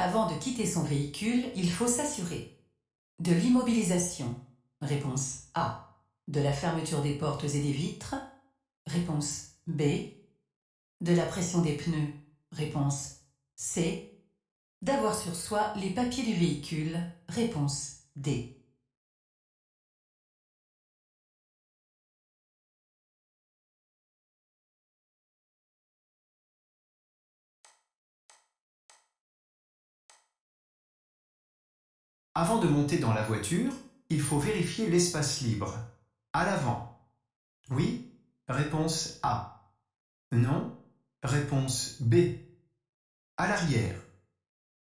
Avant de quitter son véhicule, il faut s'assurer de l'immobilisation. Réponse A. De la fermeture des portes et des vitres. Réponse B. De la pression des pneus. Réponse C. D'avoir sur soi les papiers du véhicule. Réponse D. Avant de monter dans la voiture, il faut vérifier l'espace libre. À l'avant. Oui Réponse A. Non Réponse B. À l'arrière.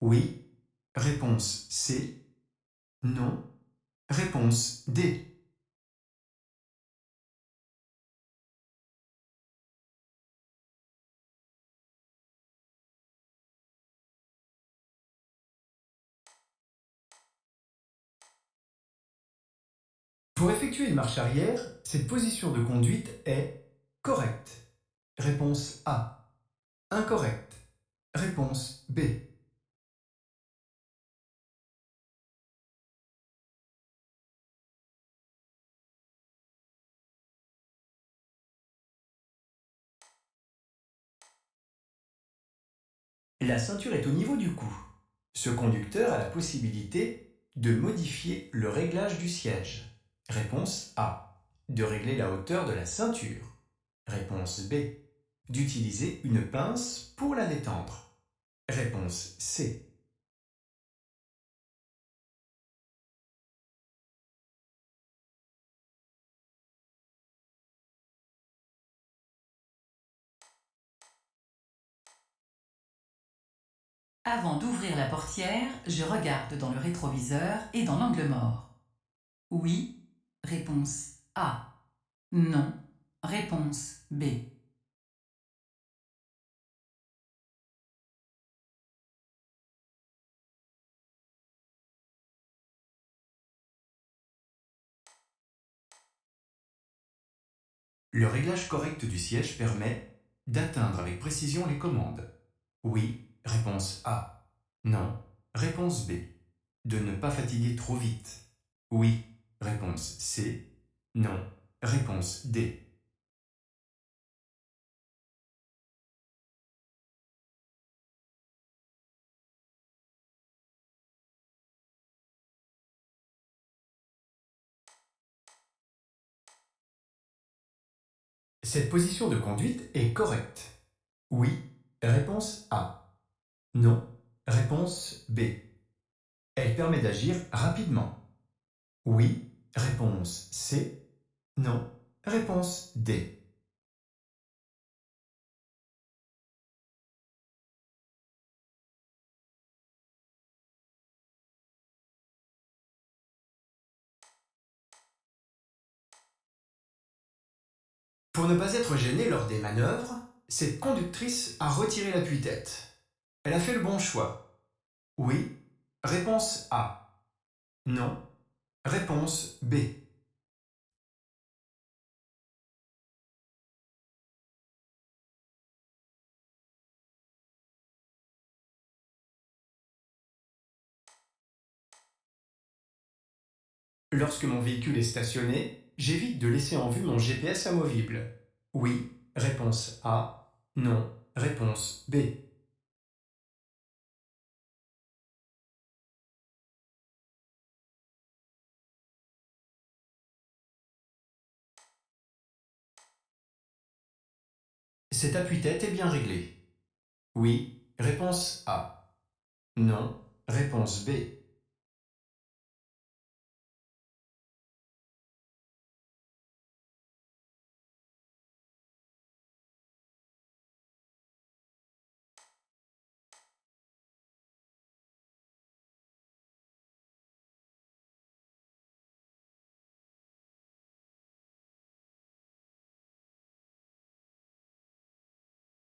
Oui Réponse C. Non Réponse D. Pour effectuer une marche arrière, cette position de conduite est correcte. Réponse A. Incorrecte. Réponse B. La ceinture est au niveau du cou. Ce conducteur a la possibilité de modifier le réglage du siège. Réponse A. De régler la hauteur de la ceinture. Réponse B. D'utiliser une pince pour la détendre. Réponse C. Avant d'ouvrir la portière, je regarde dans le rétroviseur et dans l'angle mort. Oui, Réponse A. Non. Réponse B. Le réglage correct du siège permet d'atteindre avec précision les commandes. Oui, réponse A. Non, réponse B. De ne pas fatiguer trop vite. Oui, Réponse C. Non. Réponse D. Cette position de conduite est correcte. Oui. Réponse A. Non. Réponse B. Elle permet d'agir rapidement. Oui. Réponse C. Non. Réponse D. Pour ne pas être gênée lors des manœuvres, cette conductrice a retiré l'appui-tête. Elle a fait le bon choix. Oui. Réponse A. Non. Réponse B. Lorsque mon véhicule est stationné, j'évite de laisser en vue mon GPS amovible. Oui, réponse A. Non, réponse B. Cet appui-tête est bien réglé. Oui, réponse A. Non, réponse B.